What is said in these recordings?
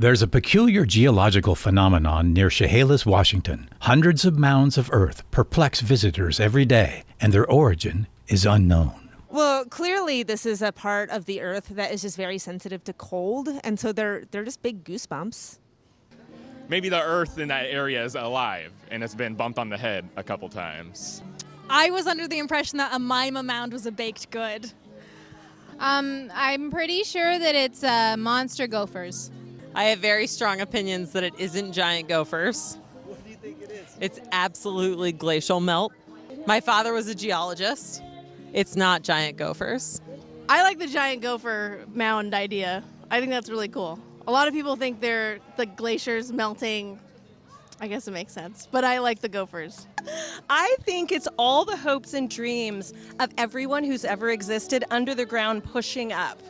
There's a peculiar geological phenomenon near Chehalis, Washington. Hundreds of mounds of earth perplex visitors every day, and their origin is unknown. Well, clearly this is a part of the earth that is just very sensitive to cold, and so they're they're just big goosebumps. Maybe the earth in that area is alive and it's been bumped on the head a couple times. I was under the impression that a Mima mound was a baked good. Um, I'm pretty sure that it's uh, monster gophers. I have very strong opinions that it isn't giant gophers. What do you think it is? It's absolutely glacial melt. My father was a geologist. It's not giant gophers. I like the giant gopher mound idea. I think that's really cool. A lot of people think they're the glaciers melting. I guess it makes sense, but I like the gophers. I think it's all the hopes and dreams of everyone who's ever existed under the ground pushing up.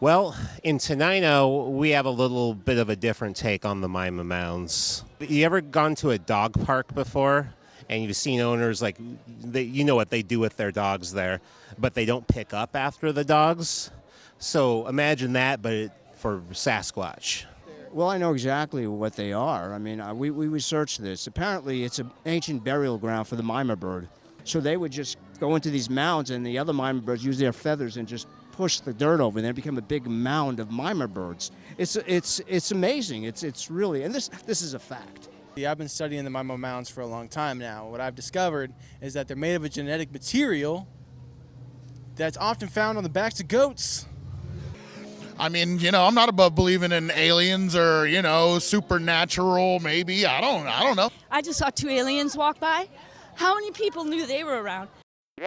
Well, in Tenino, we have a little bit of a different take on the Mima Mounds. You ever gone to a dog park before? And you've seen owners like, they, you know what they do with their dogs there, but they don't pick up after the dogs. So imagine that, but it, for Sasquatch. Well, I know exactly what they are. I mean, uh, we, we researched this. Apparently, it's an ancient burial ground for the Mima bird. So they would just go into these mounds, and the other Mima birds use their feathers and just push the dirt over, and then become a big mound of Mima birds. It's it's it's amazing. It's it's really, and this this is a fact. Yeah, I've been studying the Mima mounds for a long time now. What I've discovered is that they're made of a genetic material that's often found on the backs of goats. I mean, you know, I'm not above believing in aliens or, you know, supernatural maybe. I don't I don't know. I just saw two aliens walk by. How many people knew they were around? In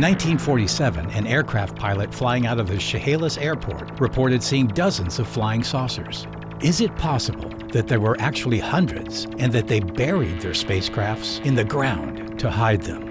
1947, an aircraft pilot flying out of the Chehalis airport reported seeing dozens of flying saucers. Is it possible that there were actually hundreds and that they buried their spacecrafts in the ground to hide them?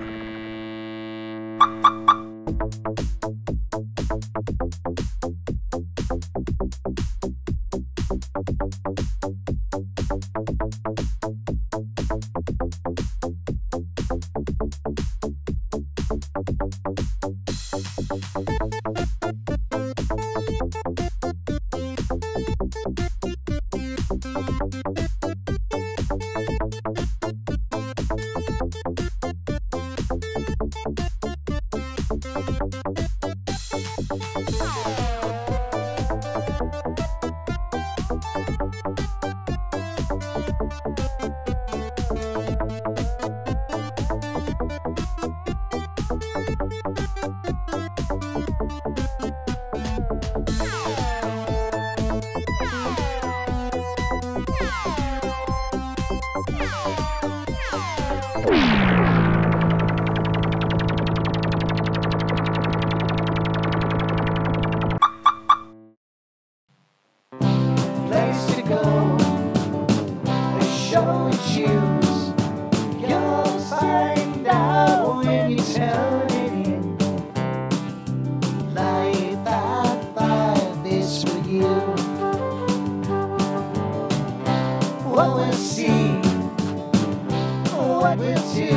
What we'll do.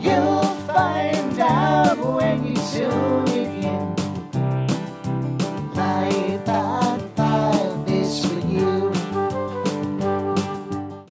You'll find out when you tune